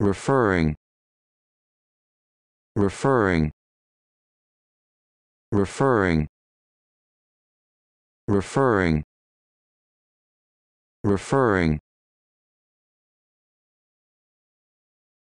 referring. Referring. Referring. Referring. Referring.